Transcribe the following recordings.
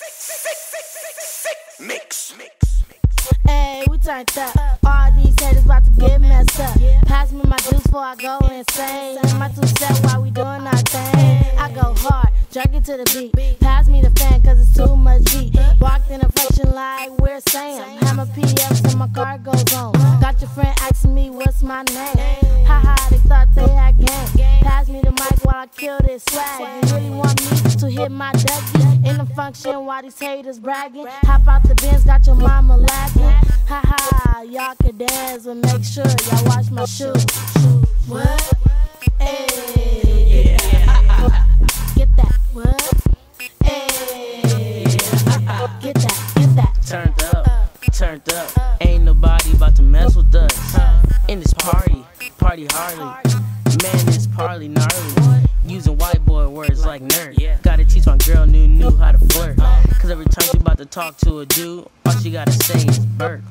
Mix. Mix, mix. Hey, we turned up. All these haters about to get messed up. Pass me my juice before I go insane. My two set while we doing our thing. I go hard, jerk it to the beat. Pass me the fan, cause it's too much heat. Walked in a fraction like we're Sam. Hammer PF so my car goes on. Got your friend asking me what's my name. I kill this swag. You really want me to hit my Dougie? In the function while these haters bragging. Hop out the Benz, got your mama laughing. Haha, y'all can dance, but make sure y'all watch my shoes. What? Hey. Get that. What? Hey. Get that. Get that. Turned up, turned up. Ain't nobody about to mess with us. In this party, party Harley. Man, this party gnarly. Using white boy words like nerd. Gotta teach my girl NuNu how to flirt. Uh. Cause every time she about to talk to a dude, all she gotta say is Bert.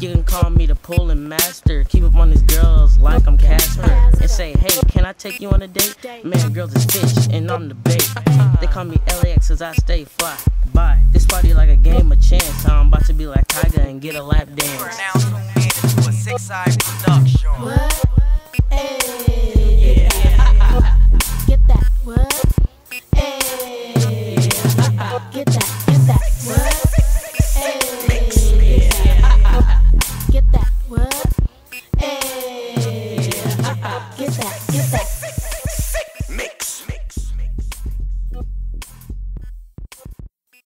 You can call me the pulling master. Keep up on these girls like I'm Casper. And say, hey, can I take you on a date? Man, girls is fish, and I'm the bait. They call me LAX cause I stay fly. Bye. This party like a game of chance. I'm about to be like Tiger and get a lap You're dance. now tuned in to a SickSide production. What?